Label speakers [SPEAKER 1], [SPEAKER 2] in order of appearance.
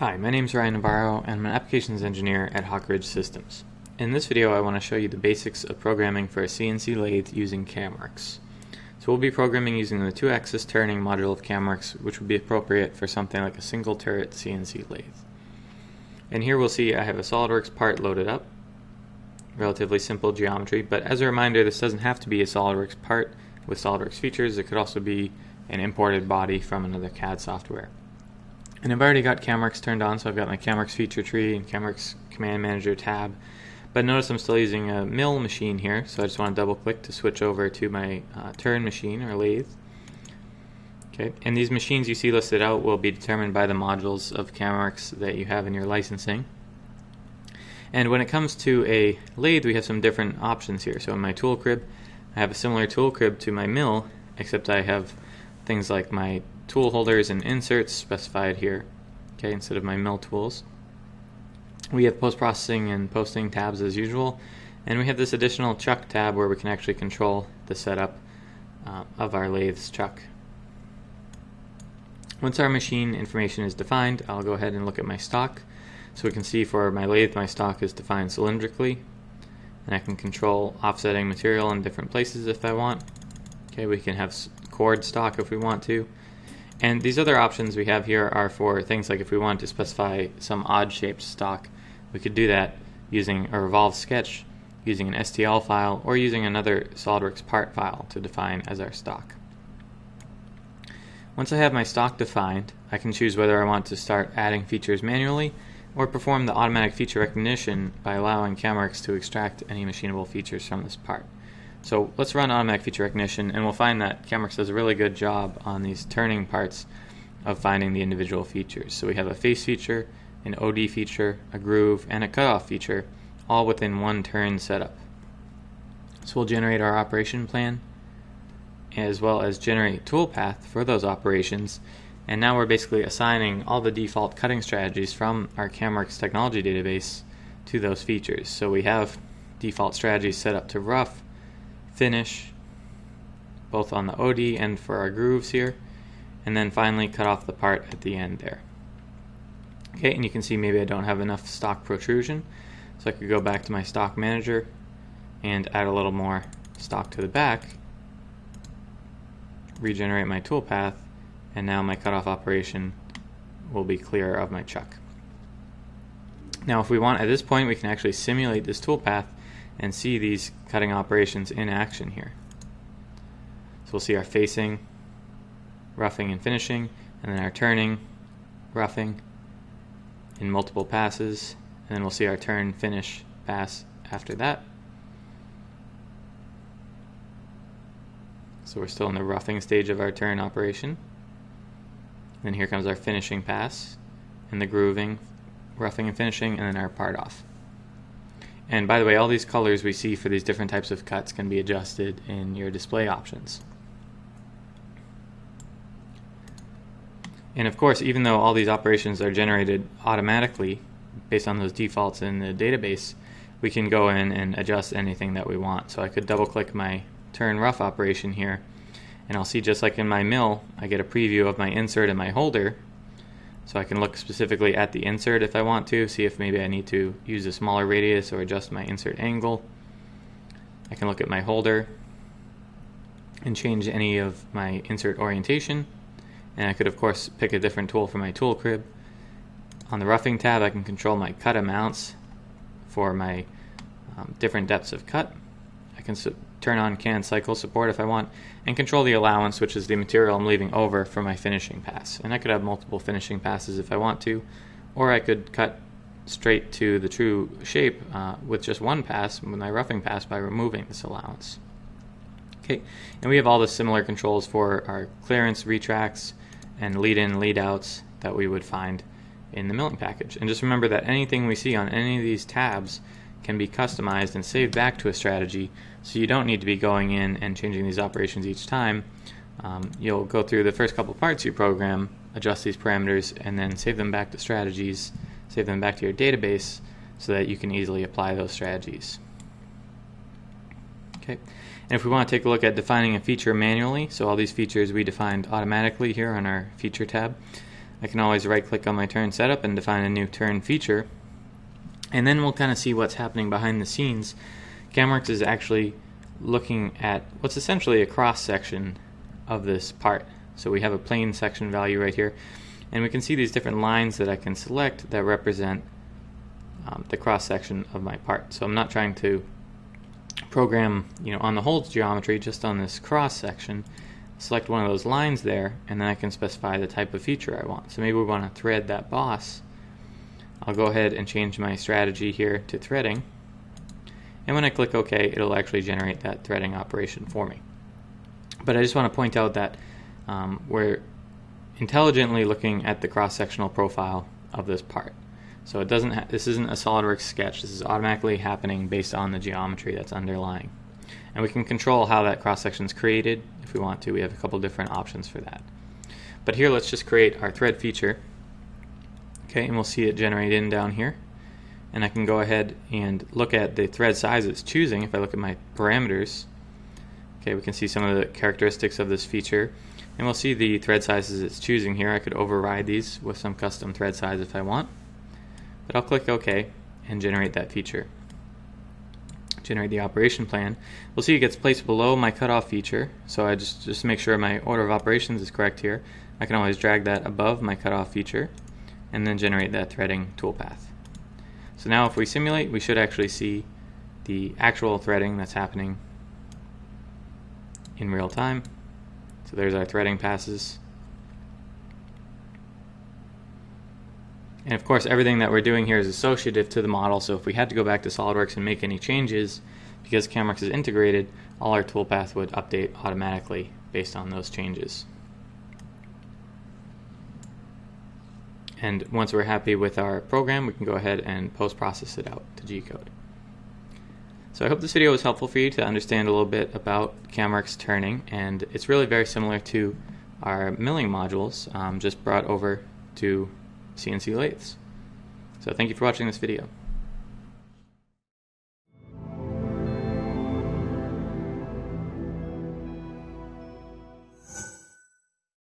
[SPEAKER 1] Hi, my name is Ryan Navarro and I'm an applications engineer at Hawk Ridge Systems. In this video I want to show you the basics of programming for a CNC lathe using Camworks. So we'll be programming using the two-axis turning module of Camworks which would be appropriate for something like a single turret CNC lathe. And here we'll see I have a SOLIDWORKS part loaded up. Relatively simple geometry, but as a reminder this doesn't have to be a SOLIDWORKS part with SOLIDWORKS features, it could also be an imported body from another CAD software. And I've already got Camworks turned on, so I've got my Camworks feature tree and Camworks command manager tab. But notice I'm still using a mill machine here, so I just want to double click to switch over to my uh, turn machine or lathe. Okay, and these machines you see listed out will be determined by the modules of Camworks that you have in your licensing. And when it comes to a lathe, we have some different options here. So in my tool crib, I have a similar tool crib to my mill, except I have things like my tool holders and inserts specified here, okay, instead of my mill tools. We have post-processing and posting tabs as usual, and we have this additional chuck tab where we can actually control the setup uh, of our lathes chuck. Once our machine information is defined, I'll go ahead and look at my stock. So we can see for my lathe, my stock is defined cylindrically, and I can control offsetting material in different places if I want. Okay, we can have cord stock if we want to, and these other options we have here are for things like if we want to specify some odd shaped stock, we could do that using a revolve sketch, using an STL file, or using another SOLIDWORKS part file to define as our stock. Once I have my stock defined, I can choose whether I want to start adding features manually or perform the automatic feature recognition by allowing Camworks to extract any machinable features from this part. So let's run automatic feature recognition and we'll find that Camworks does a really good job on these turning parts of finding the individual features. So we have a face feature, an OD feature, a groove, and a cutoff feature all within one turn setup. So we'll generate our operation plan as well as generate toolpath for those operations and now we're basically assigning all the default cutting strategies from our Camworks technology database to those features. So we have default strategies set up to rough, finish, both on the OD and for our grooves here, and then finally cut off the part at the end there. Okay, and you can see maybe I don't have enough stock protrusion, so I could go back to my stock manager and add a little more stock to the back, regenerate my toolpath, and now my cutoff operation will be clear of my chuck. Now if we want, at this point we can actually simulate this toolpath and see these cutting operations in action here. So we'll see our facing, roughing and finishing, and then our turning, roughing in multiple passes, and then we'll see our turn, finish, pass after that. So we're still in the roughing stage of our turn operation. Then here comes our finishing pass, and the grooving, roughing and finishing, and then our part off. And by the way, all these colors we see for these different types of cuts can be adjusted in your display options. And of course, even though all these operations are generated automatically based on those defaults in the database, we can go in and adjust anything that we want. So I could double click my turn rough operation here, and I'll see just like in my mill, I get a preview of my insert and my holder so I can look specifically at the insert if I want to, see if maybe I need to use a smaller radius or adjust my insert angle. I can look at my holder and change any of my insert orientation. And I could of course pick a different tool for my tool crib. On the roughing tab I can control my cut amounts for my um, different depths of cut. I can turn on canned cycle support if I want, and control the allowance, which is the material I'm leaving over for my finishing pass. And I could have multiple finishing passes if I want to, or I could cut straight to the true shape uh, with just one pass, with my roughing pass, by removing this allowance. Okay, and we have all the similar controls for our clearance retracts and lead-in, lead-outs that we would find in the milling package. And just remember that anything we see on any of these tabs can be customized and saved back to a strategy so you don't need to be going in and changing these operations each time. Um, you'll go through the first couple parts of your program, adjust these parameters, and then save them back to strategies, save them back to your database so that you can easily apply those strategies. Okay, and if we want to take a look at defining a feature manually, so all these features we defined automatically here on our feature tab, I can always right click on my turn setup and define a new turn feature. And then we'll kind of see what's happening behind the scenes. CamWorks is actually looking at what's essentially a cross section of this part. So we have a plane section value right here. And we can see these different lines that I can select that represent um, the cross section of my part. So I'm not trying to program you know on the whole geometry just on this cross section select one of those lines there and then I can specify the type of feature I want so maybe we want to thread that boss I'll go ahead and change my strategy here to threading and when I click OK it'll actually generate that threading operation for me but I just want to point out that um, we're intelligently looking at the cross-sectional profile of this part so it doesn't. this isn't a SolidWorks sketch. This is automatically happening based on the geometry that's underlying. And we can control how that cross section is created if we want to. We have a couple different options for that. But here, let's just create our thread feature. Okay, and we'll see it generate in down here. And I can go ahead and look at the thread size it's choosing. If I look at my parameters, okay, we can see some of the characteristics of this feature. And we'll see the thread sizes it's choosing here. I could override these with some custom thread size if I want but I'll click OK and generate that feature. Generate the operation plan. We'll see it gets placed below my cutoff feature, so I just, just make sure my order of operations is correct here. I can always drag that above my cutoff feature and then generate that threading toolpath. So now if we simulate, we should actually see the actual threading that's happening in real time. So there's our threading passes. And of course, everything that we're doing here is associative to the model, so if we had to go back to SOLIDWORKS and make any changes, because CamWorks is integrated, all our toolpath would update automatically based on those changes. And once we're happy with our program, we can go ahead and post-process it out to G-code. So I hope this video was helpful for you to understand a little bit about CamWorks turning, and it's really very similar to our milling modules, um, just brought over to CNC lathes. So thank you for watching this video.